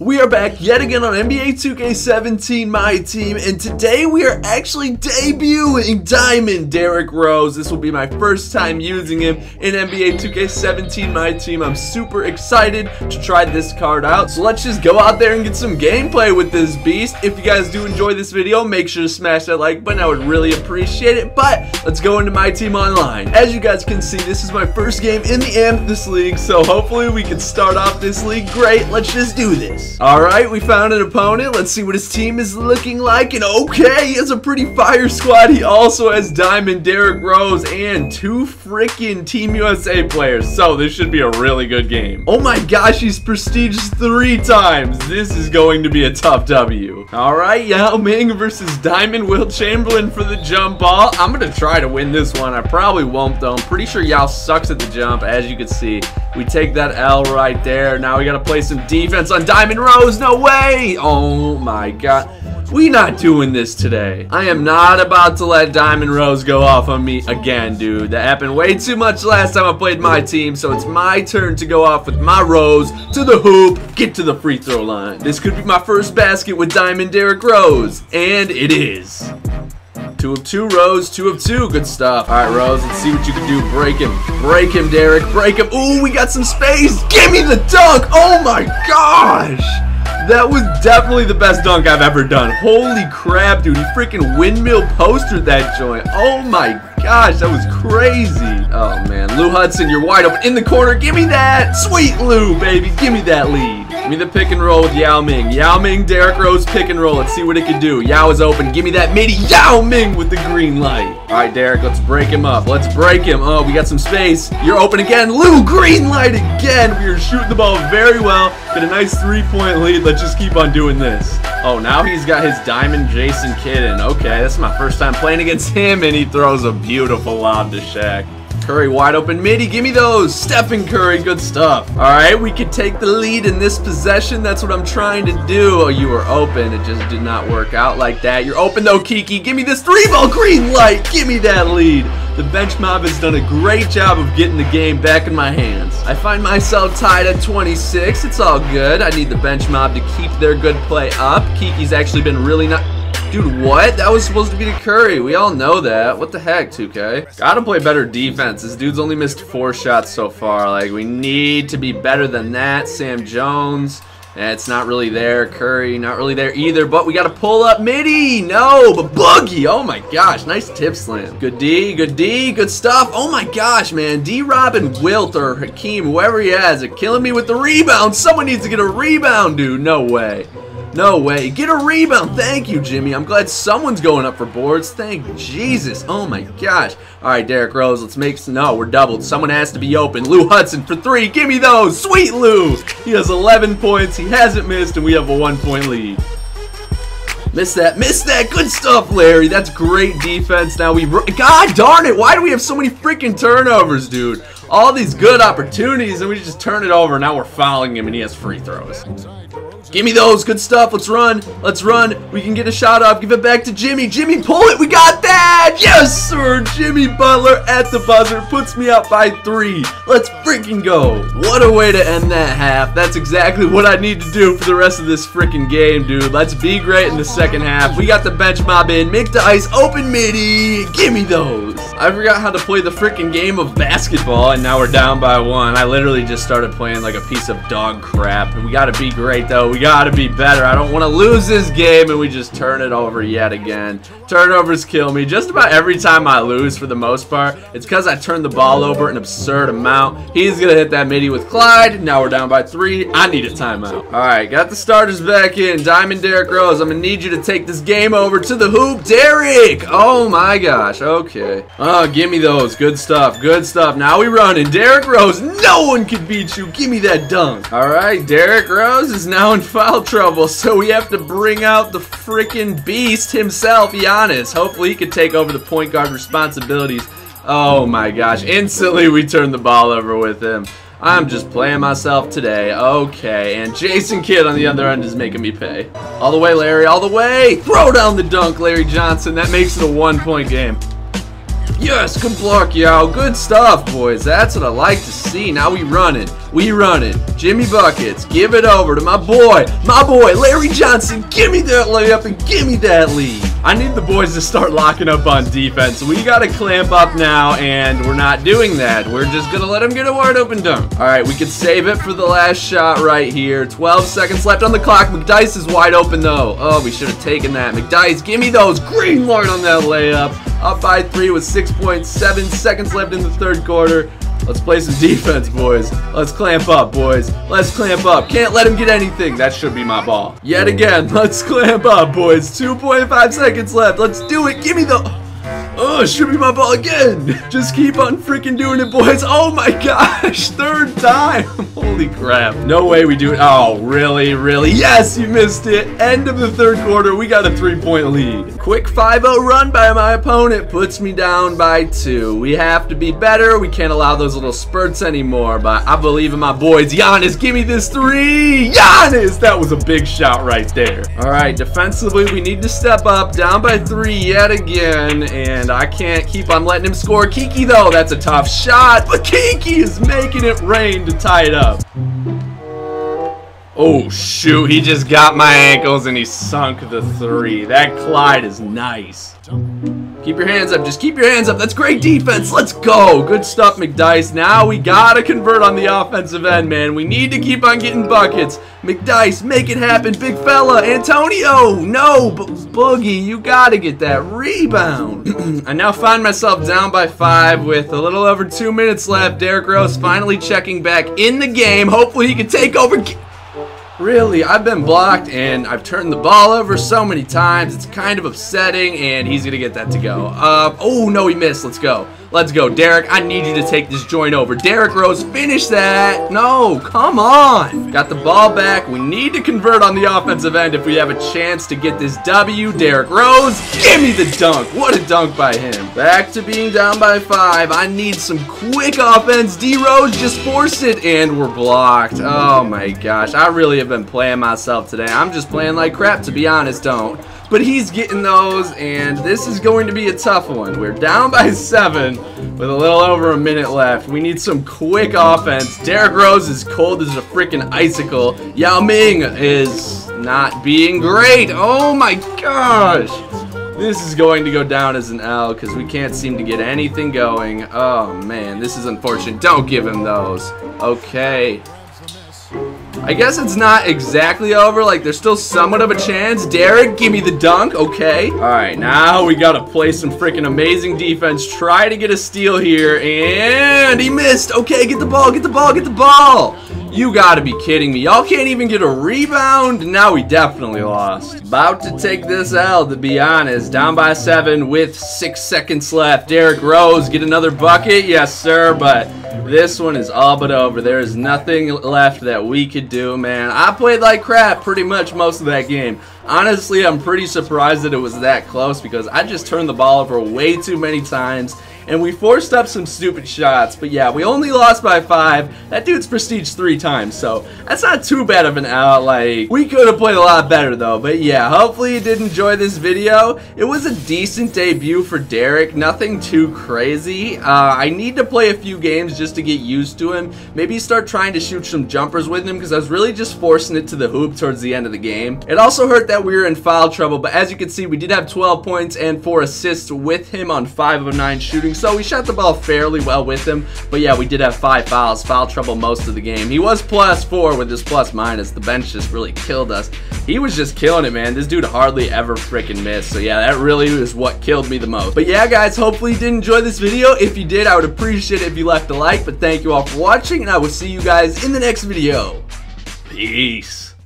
We are back yet again on NBA 2K17 My Team, and today we are actually debuting Diamond Derrick Rose. This will be my first time using him in NBA 2K17 My Team. I'm super excited to try this card out, so let's just go out there and get some gameplay with this beast. If you guys do enjoy this video, make sure to smash that like button. I would really appreciate it, but let's go into My Team Online. As you guys can see, this is my first game in the Amethyst League, so hopefully we can start off this league great. Let's just do this. Alright, we found an opponent. Let's see what his team is looking like. And okay, he has a pretty fire squad. He also has Diamond, Derrick Rose, and two freaking Team USA players. So this should be a really good game. Oh my gosh, he's prestigious three times. This is going to be a tough W. Alright, Yao Ming versus Diamond Wilt Chamberlain for the jump ball. I'm going to try to win this one. I probably won't though. I'm pretty sure Yao sucks at the jump, as you can see. We take that L right there. Now we got to play some defense on Diamond Rose, no way! Oh my god. We not doing this today. I am not about to let Diamond Rose go off on me again, dude. That happened way too much last time I played my team, so it's my turn to go off with my Rose to the hoop, get to the free throw line. This could be my first basket with Diamond Derrick Rose, and it is. Two of two, Rose. Two of two. Good stuff. All right, Rose, let's see what you can do. Break him. Break him, Derrick. Break him. Ooh, we got some space. Give me the dunk. Oh, my gosh. That was definitely the best dunk I've ever done. Holy crap, dude. He freaking windmill postered that joint. Oh, my gosh. That was crazy. Oh, man. Lou Hudson, you're wide open in the corner. Give me that. Sweet Lou, baby. Give me that lead. Give me the pick and roll with Yao Ming. Yao Ming, Derrick Rose pick and roll. Let's see what it can do. Yao is open. Give me that midi. Yao Ming with the green light. All right, Derrick, let's break him up. Let's break him. Oh, we got some space. You're open again. Lou, green light again. We are shooting the ball very well. Get a nice three-point lead. Let's just keep on doing this. Oh, now he's got his diamond Jason Kidd in. Okay, this is my first time playing against him, and he throws a beautiful lob to Shaq. Curry wide open midi. Give me those. Stephen Curry. Good stuff. All right, we could take the lead in this possession. That's what I'm trying to do. Oh, you were open. It just did not work out like that. You're open though, Kiki. Give me this three ball green light. Give me that lead. The bench mob has done a great job of getting the game back in my hands. I find myself tied at 26. It's all good. I need the bench mob to keep their good play up. Kiki's actually been really not Dude, what? That was supposed to be the Curry. We all know that. What the heck, 2K? Gotta play better defense. This dude's only missed four shots so far. Like, we need to be better than that. Sam Jones. Eh, it's not really there. Curry, not really there either. But we got to pull up midi. No, but Boogie. Oh my gosh. Nice tip slam. Good D. Good D. Good stuff. Oh my gosh, man. D. Robin Wilt or Hakeem, whoever he has, are killing me with the rebound. Someone needs to get a rebound, dude. No way. No way. Get a rebound. Thank you, Jimmy. I'm glad someone's going up for boards. Thank Jesus. Oh, my gosh. All right, Derrick Rose, let's make some. No, we're doubled. Someone has to be open. Lou Hudson for three. Give me those. Sweet Lou. He has 11 points. He hasn't missed, and we have a one-point lead. Miss that. Miss that. Good stuff, Larry. That's great defense. Now we... God darn it. Why do we have so many freaking turnovers, dude? All these good opportunities, and we just turn it over. Now we're fouling him, and he has free throws. Give me those. Good stuff. Let's run. Let's run. We can get a shot off. Give it back to Jimmy. Jimmy, pull it. We got that. Yes, sir. Jimmy Butler at the buzzer puts me up by three. Let's freaking go. What a way to end that half. That's exactly what I need to do for the rest of this freaking game, dude. Let's be great in the second half. We got the bench mob in. Make the ice. Open midi. Give me those. I forgot how to play the freaking game of basketball, and now we're down by one. I literally just started playing like a piece of dog crap. We got to be great, though. We we gotta be better. I don't want to lose this game and we just turn it over yet again. Turnovers kill me. Just about every time I lose for the most part, it's because I turn the ball over an absurd amount. He's gonna hit that midi with Clyde. Now we're down by three. I need a timeout. Alright, got the starters back in. Diamond Derrick Rose, I'm gonna need you to take this game over to the hoop. Derrick! Oh my gosh, okay. Oh, give me those. Good stuff, good stuff. Now we run and Derrick Rose, no one can beat you. Give me that dunk. Alright, Derrick Rose is now in foul trouble, so we have to bring out the freaking beast himself, Giannis. Hopefully he can take the point guard responsibilities. Oh my gosh, instantly we turned the ball over with him. I'm just playing myself today. Okay, and Jason Kidd on the other end is making me pay. All the way, Larry, all the way! Throw down the dunk, Larry Johnson. That makes it a one-point game. Yes, block, Yao. Good stuff, boys. That's what I like to see. Now we running. We running. Jimmy Buckets, give it over to my boy. My boy, Larry Johnson. Give me that layup and give me that lead. I need the boys to start locking up on defense. We got to clamp up now, and we're not doing that. We're just going to let them get a wide open dunk. All right, we can save it for the last shot right here. 12 seconds left on the clock. McDyess is wide open, though. Oh, we should have taken that. McDyess, give me those. Green light on that layup. Up by three with 6.7 seconds left in the third quarter. Let's play some defense, boys. Let's clamp up, boys. Let's clamp up. Can't let him get anything. That should be my ball. Yet again, let's clamp up, boys. 2.5 seconds left. Let's do it. Give me the... Oh, should be my ball again. Just keep on freaking doing it, boys. Oh my gosh, third time. Holy crap. No way we do it. Oh, really, really? Yes, you missed it. End of the third quarter. We got a three-point lead. Quick 5-0 run by my opponent puts me down by two. We have to be better. We can't allow those little spurts anymore, but I believe in my boys. Giannis, give me this three. Giannis, that was a big shot right there. All right, defensively, we need to step up. Down by three yet again, and and I can't keep on letting him score. Kiki, though, that's a tough shot, but Kiki is making it rain to tie it up. Oh, shoot, he just got my ankles and he sunk the three. That Clyde is nice. Keep your hands up. Just keep your hands up. That's great defense. Let's go. Good stuff, McDyess. Now we got to convert on the offensive end, man. We need to keep on getting buckets. McDyess, make it happen. Big fella. Antonio. No. B Boogie, you got to get that rebound. I now find myself down by five with a little over two minutes left. Derrick Rose finally checking back in the game. Hopefully he can take over. Really, I've been blocked and I've turned the ball over so many times. It's kind of upsetting and he's going to get that to go. Uh, oh, no, he missed. Let's go. Let's go. Derrick, I need you to take this joint over. Derrick Rose, finish that. No, come on. Got the ball back. We need to convert on the offensive end if we have a chance to get this W. Derrick Rose, give me the dunk. What a dunk by him. Back to being down by five. I need some quick offense. D-Rose, just force it. And we're blocked. Oh, my gosh. I really have been playing myself today. I'm just playing like crap, to be honest. Don't but he's getting those, and this is going to be a tough one. We're down by seven with a little over a minute left. We need some quick offense. Derrick Rose is cold as a freaking icicle. Yao Ming is not being great. Oh my gosh. This is going to go down as an L because we can't seem to get anything going. Oh man, this is unfortunate. Don't give him those. Okay. I guess it's not exactly over. Like, there's still somewhat of a chance. Derrick, give me the dunk. Okay. All right, now we got to play some freaking amazing defense. Try to get a steal here. And he missed. Okay, get the ball, get the ball, get the ball. You gotta be kidding me. Y'all can't even get a rebound? Now we definitely lost. About to take this L, to be honest. Down by seven with six seconds left. Derrick Rose, get another bucket? Yes, sir, but this one is all but over. There is nothing left that we could do, man. I played like crap pretty much most of that game. Honestly, I'm pretty surprised that it was that close because I just turned the ball over way too many times and we forced up some stupid shots. But yeah, we only lost by five. That dude's prestige three times, so that's not too bad of an out. Like, we could have played a lot better, though. But yeah, hopefully you did enjoy this video. It was a decent debut for Derrick. Nothing too crazy. Uh, I need to play a few games just to get used to him. Maybe start trying to shoot some jumpers with him because I was really just forcing it to the hoop towards the end of the game. It also hurt that we were in foul trouble, but as you can see, we did have 12 points and 4 assists with him on 5 of 9 shooting so we shot the ball fairly well with him. But yeah, we did have five fouls, foul trouble most of the game. He was plus four with his plus minus. The bench just really killed us. He was just killing it, man. This dude hardly ever freaking missed. So yeah, that really is what killed me the most. But yeah, guys, hopefully you did enjoy this video. If you did, I would appreciate it if you left a like. But thank you all for watching, and I will see you guys in the next video. Peace.